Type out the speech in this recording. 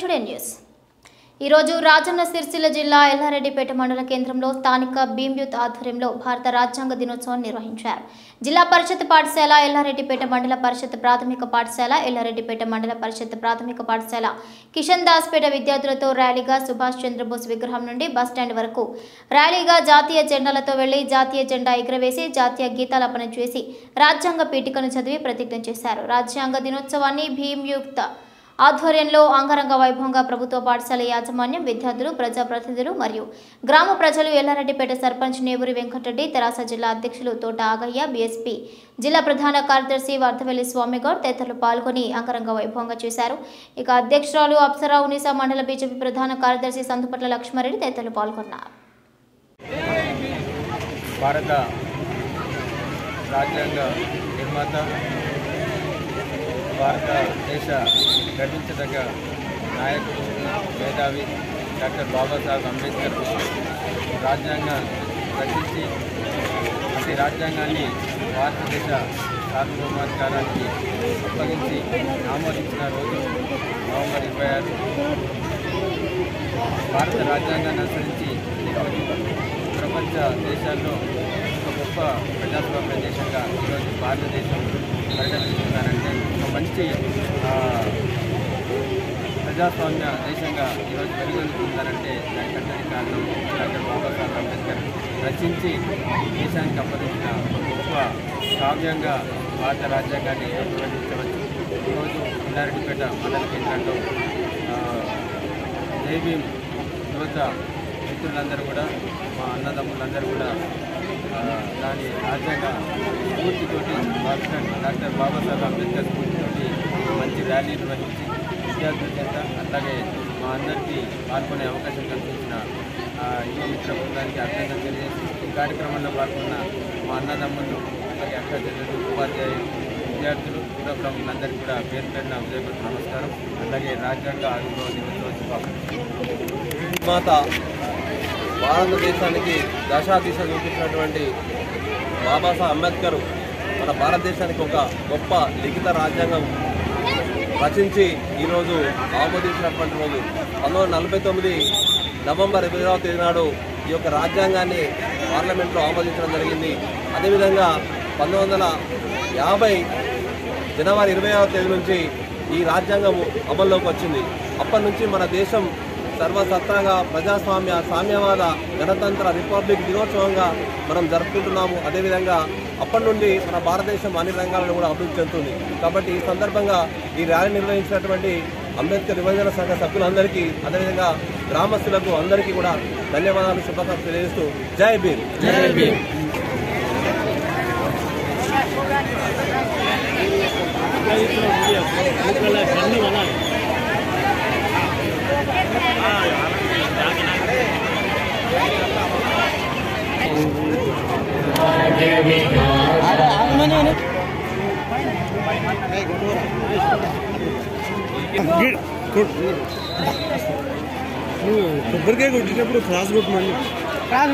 Today news ఈరోజు రాజన్న సిరిసిల్ల జిల్లా ఎల్లారెడ్డిపేట మండల కేంద్రంలో స్థానిక భీమ్యూత్ ఆధ్వర్యంలో భారత రాజ్యాంగ దినోత్సవం నిర్వహించారు. జిల్లా పరిషత్ పాఠశాల ఎల్లారెడ్డిపేట మండల పరిషత్ ప్రాథమిక పాఠశాల ఎల్లారెడ్డిపేట మండల పరిషత్ ప్రాథమిక పాఠశాల కిషన్ దాస్పేట విద్యార్థులతో ర్యాలీగా సుభాష్ చంద్రబోస్ విగ్రహం నుండి బస్టాండ్ వరకు ర్యాలీగా జాతీయ జెండాలతో వెళ్ళి జాతీయ జెండా ఎగురవేసి జాతీయ గీతాలపన చేసి రాజ్యాంగ పీఠికను చదివి ప్రతిజ్ఞ చేశారు. రాజ్యాంగ దినోత్సవాన్ని భీమ్ ఆధ్వర్యంలో అంగరంగ వైభవంగా ప్రభుత్వ పాఠశాల యాజమాన్యం విద్యార్థులు ప్రజాప్రతినిధులు మరియు గ్రామ ప్రజలు ఎల్లారెడ్డిపేట సర్పంచ్ నేవూరి వెంకటరెడ్డి తెరాస జిల్లా అధ్యక్షులు తోట ఆగయ్య బీఎస్పీ జిల్లా ప్రధాన కార్యదర్శి వర్ధవెల్లి స్వామిగౌడ్ తదితరులు పాల్గొని అంగరంగ వైభవంగా చేశారు. ఇక అధ్యక్షురాలు అప్సరా ఉనిసా మండల బీజేపీ ప్రధాన కార్యదర్శి సందుపట్ల లక్ష్మారెడ్డి తదితరులు పాల్గొన్నారు. భారత రాజ్యాంగ నిర్మాత భారతదేశ గర్వించదగ్గ నాయకుడు మేధావి డాక్టర్ బాబాసాహెబ్ అంబేద్కర్ రాజ్యాంగం రచించి ప్రతి రాజ్యాంగాన్ని భారతదేశ సార్వభౌమాధికారానికి అప్పగించి ఆమోదించిన రోజు నవంబర్ ఇరవై ఆరు. భారత రాజ్యాంగాన్ని అనుసరించి ఈరోజు ప్రపంచ దేశాల్లో ఒక గొప్ప ప్రజాస్వామ్య దేశంగా ఈరోజు భారతదేశం మంచి ప్రజాస్వామ్య దేశంగా ఈరోజు వెలుగొందుతున్నారంటే దానికంటే కారణం డాక్టర్ బాబాసాహెబ్ అంబేద్కర్. రచించి దేశానికి అప్పగించిన గొప్ప కావ్యంగా భారత రాజ్యాంగాన్ని నిర్వహించవచ్చు ఈరోజు ఇల్లారెడ్డిపేట మండల కేంద్రంలో దేవీ యువత మిత్రులందరూ కూడా మా అన్నదమ్ములందరూ కూడా దాని రాజ్యాంగ స్ఫూర్తితోటి డాక్టర్ డాక్టర్ బాబాసాహెబ్ అంబేద్కర్ స్ఫూర్తి మంచి ర్యాలీ నిర్వహించి విద్యార్థుల చేత అట్లాగే మా అందరికీ పాల్గొనే అవకాశం కల్పించిన ఆ, యువ మిత్ర బృందానికి అభినందన తెలియజేసి ఈ కార్యక్రమంలో పాల్గొన్న మా అన్నదమ్ములు అలాగే అక్క చెల్లెలు ఉపాధ్యాయులు విద్యార్థులు కూడా ప్రముఖులందరికీ కూడా పేరు పెట్టిన ఉదయపూర్వక నమస్కారం. అలాగే రాజ్యాంగ ఆవిర్భావ దినోత్సవ మాత నిర్మాత భారతదేశానికి దశాదిశ చూపించినటువంటి బాబాసాహెబ్ అంబేద్కర్ మన భారతదేశానికి ఒక గొప్ప లిఖిత రాజ్యాంగం. రచించి ఈరోజు ఆమోదించినటువంటి రోజు. పంతొమ్మిది నలభై తొమ్మిది నవంబర్ ఇరవై తేదీ నాడు ఈ యొక్క రాజ్యాంగాన్ని పార్లమెంట్లో ఆమోదించడం జరిగింది. అదేవిధంగా పంతొమ్మిది వందల యాభై జనవరి ఇరవై ఆరో తేదీ నుంచి ఈ రాజ్యాంగం అమల్లోకి వచ్చింది. అప్పటి నుంచి మన దేశం సర్వసత్తాగా ప్రజాస్వామ్య సామ్యవాద గణతంత్ర రిపబ్లిక్ దినోత్సవంగా మనం జరుపుకుంటున్నాము. అదేవిధంగా అప్పటి నుండి మన భారతదేశం అన్ని రంగాలను కూడా అభివృద్ధి చెందుతుంది. కాబట్టి ఈ సందర్భంగా ఈ ర్యాలీ నిర్వహించినటువంటి అంబేద్కర్ విభజన సంఘ సభ్యులందరికీ అదేవిధంగా గ్రామస్తులకు అందరికీ కూడా ధన్యవాదాలు శుభాకాంక్షలు తెలియజేస్తూ జై భీమ్. జై భీమ్. కొబ్బరికాయ కొట్టేటప్పుడు క్రాస్ కొట్టమని క్రాస్